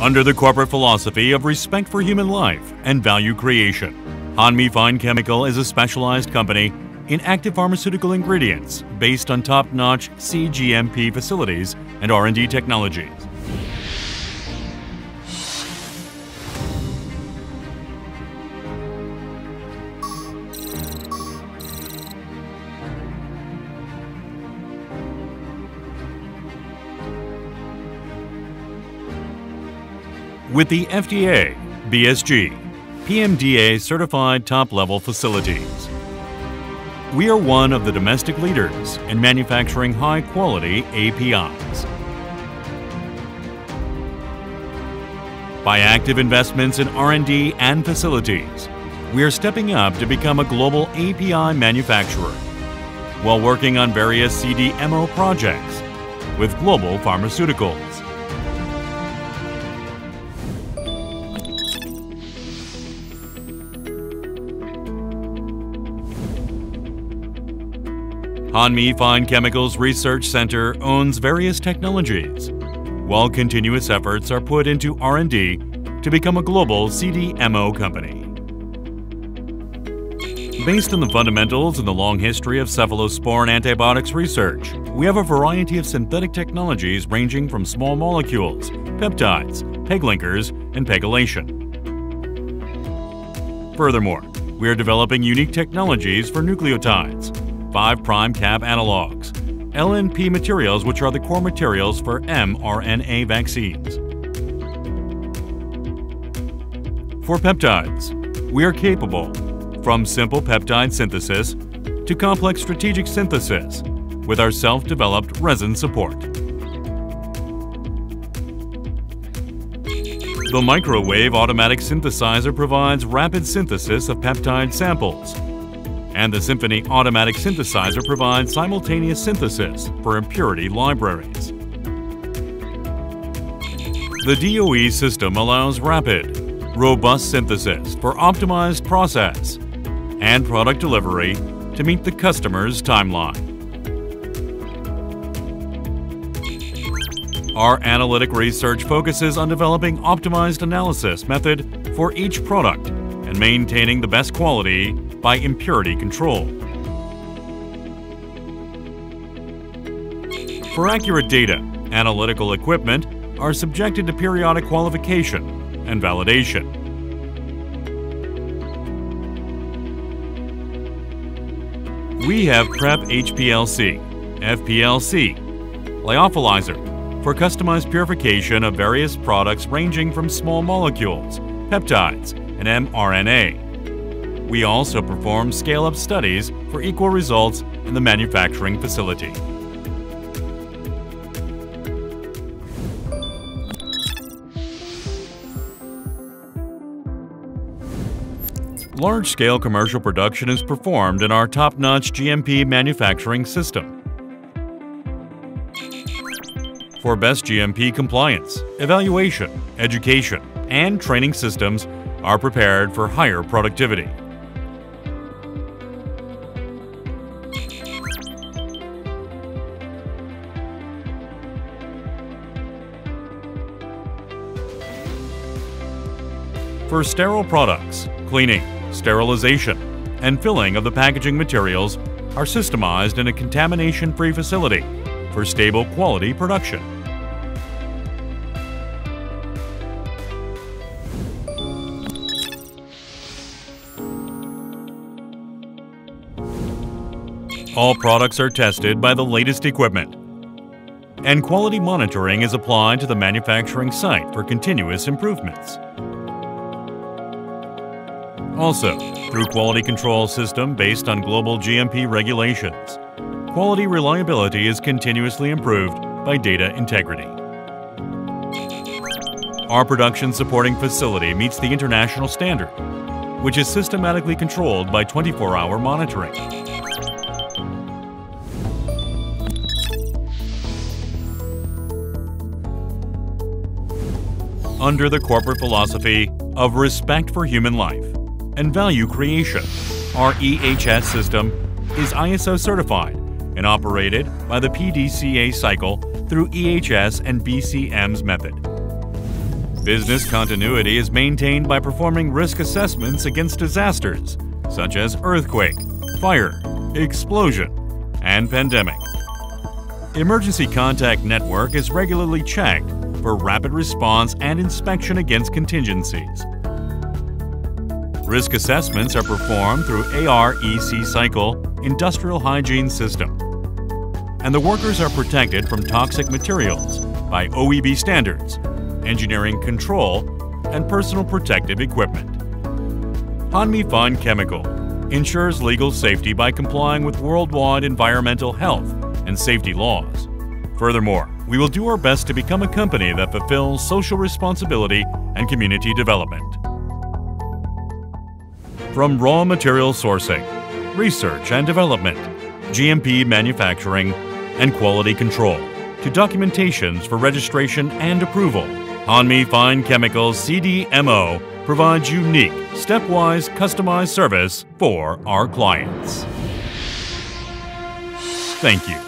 Under the corporate philosophy of respect for human life and value creation, Hanmi Fine Chemical is a specialized company in active pharmaceutical ingredients based on top-notch CGMP facilities and R&D technologies. With the FDA, BSG, PMDA certified top level facilities. We are one of the domestic leaders in manufacturing high quality APIs. By active investments in R&D and facilities, we are stepping up to become a global API manufacturer while working on various CDMO projects with global pharmaceuticals. Hanmi Fine Chemicals Research Center owns various technologies, while continuous efforts are put into R&D to become a global CDMO company. Based on the fundamentals and the long history of cephalosporin antibiotics research, we have a variety of synthetic technologies ranging from small molecules, peptides, peg linkers, and pegylation. Furthermore, we are developing unique technologies for nucleotides, 5' prime cap analogs, LNP materials which are the core materials for mRNA vaccines. For peptides, we are capable from simple peptide synthesis to complex strategic synthesis with our self-developed resin support. The microwave automatic synthesizer provides rapid synthesis of peptide samples and the Symphony Automatic Synthesizer provides simultaneous synthesis for impurity libraries. The DOE system allows rapid, robust synthesis for optimized process and product delivery to meet the customer's timeline. Our analytic research focuses on developing optimized analysis method for each product and maintaining the best quality by impurity control. For accurate data, analytical equipment are subjected to periodic qualification and validation. We have PREP HPLC, FPLC, lyophilizer for customized purification of various products ranging from small molecules, peptides, and mRNA. We also perform scale-up studies for equal results in the manufacturing facility. Large-scale commercial production is performed in our top-notch GMP manufacturing system. For best GMP compliance, evaluation, education, and training systems are prepared for higher productivity. For sterile products, cleaning, sterilization, and filling of the packaging materials are systemized in a contamination-free facility for stable quality production. All products are tested by the latest equipment, and quality monitoring is applied to the manufacturing site for continuous improvements. Also, through quality control system based on global GMP regulations, quality reliability is continuously improved by data integrity. Our production supporting facility meets the international standard, which is systematically controlled by 24-hour monitoring. Under the corporate philosophy of respect for human life, and value creation. Our EHS system is ISO certified and operated by the PDCA cycle through EHS and BCM's method. Business continuity is maintained by performing risk assessments against disasters, such as earthquake, fire, explosion, and pandemic. Emergency Contact Network is regularly checked for rapid response and inspection against contingencies. Risk assessments are performed through AREC Cycle Industrial Hygiene System. And the workers are protected from toxic materials by OEB standards, engineering control, and personal protective equipment. Hanmi Fine Chemical ensures legal safety by complying with worldwide environmental health and safety laws. Furthermore, we will do our best to become a company that fulfills social responsibility and community development. From raw material sourcing, research and development, GMP manufacturing, and quality control, to documentations for registration and approval, Hanmi Fine Chemicals CDMO provides unique, stepwise customized service for our clients. Thank you.